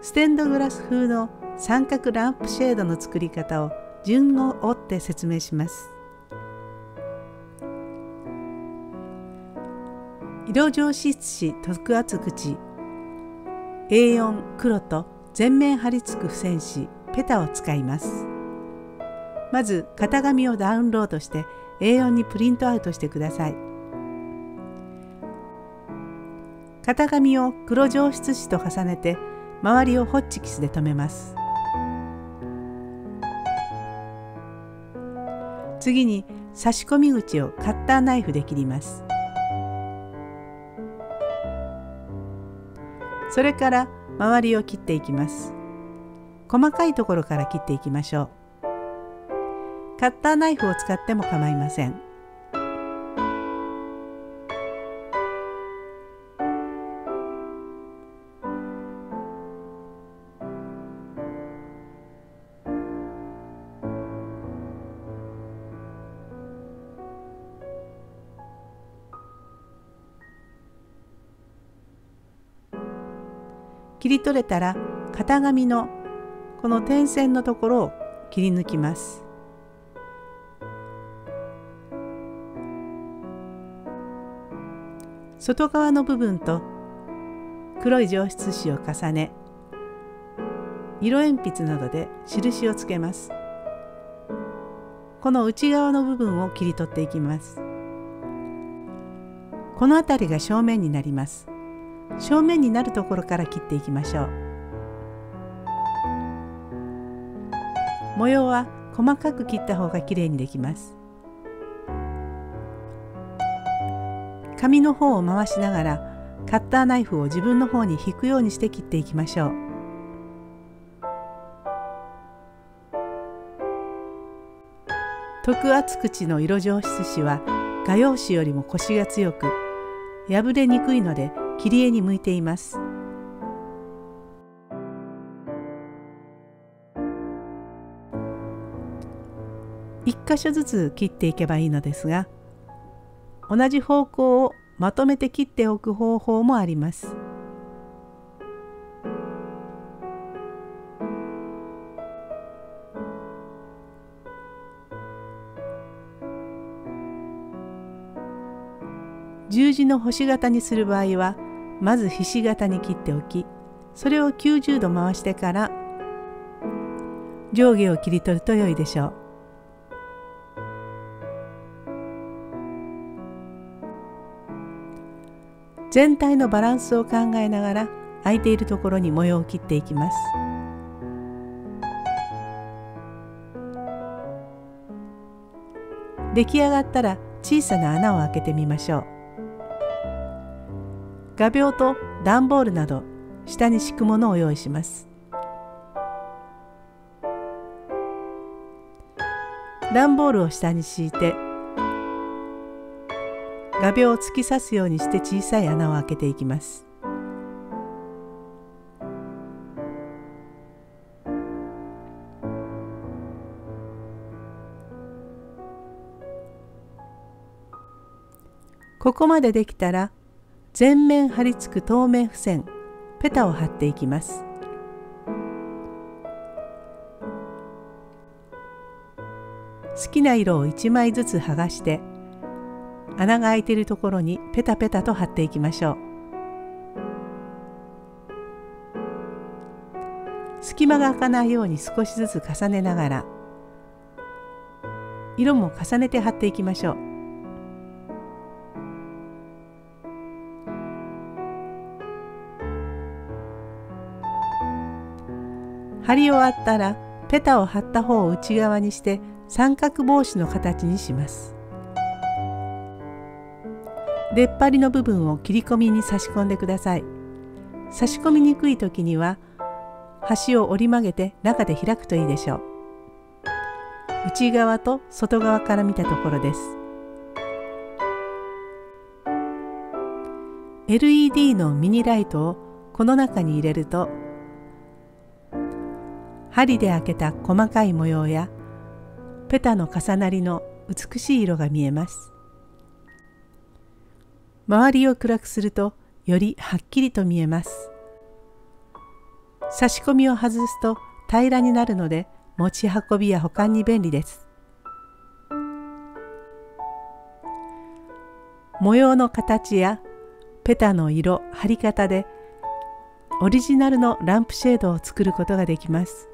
ステンドグラス風の三角ランプシェードの作り方を順を追って説明します。色上質紙特厚口 A4 黒と全面貼り付く付箋紙ペタを使います。まず型紙をダウンロードして A4 にプリントアウトしてください。型紙を黒上質紙と重ねて周りをホッチキスで留めます。次に差し込み口をカッターナイフで切ります。それから周りを切っていきます。細かいところから切っていきましょう。カッターナイフを使っても構いません。切り取れたら型紙のこの点線のところを切り抜きます。外側の部分と黒い上質紙を重ね色鉛筆などで印をつけます。この内側の部分を切り取っていきます。この辺りが正面になります。正面になるところから切っていきましょう。模様は細かく切った方がきれいにできます。紙の方を回しながらカッターナイフを自分の方に引くようにして切っていきましょう。特厚口の色上質紙は画用紙よりもコシが強く破れにくいので切り絵に向いています一箇所ずつ切っていけばいいのですが同じ方向をまとめて切っておく方法もあります。十字の星形にする場合はまずひし形に切っておきそれを90度回してから上下を切り取ると良いでしょう。全体のバランスを考えながら空いているところに模様を切っていきます。出来上がったら小さな穴を開けてみましょう。画鋲と段ボールなど下に敷くものを用意します。段ボールを下に敷いて画鋲を突き刺すようにして小さい穴を開けていきます。ここまでできたら全面貼り付く透明付箋ペタを貼っていきます。好きな色を1枚ずつ剥がして穴が開いているところにペタペタと貼っていきましょう。隙間が開かないように少しずつ重ねながら色も重ねて貼っていきましょう。貼り終わったらペタを貼った方を内側にして三角帽子の形にします。出っ張りの部分を切り込みに差し込んでください。差し込みにくい時には端を折り曲げて中で開くといいでしょう。内側と外側から見たところです。LED のミニライトをこの中に入れると針で開けた細かい模様やペタの重なりの美しい色が見えます周りを暗くするとよりはっきりと見えます差し込みを外すと平らになるので持ち運びや保管に便利です。模様の形やペタの色貼り方でオリジナルのランプシェードを作ることができます。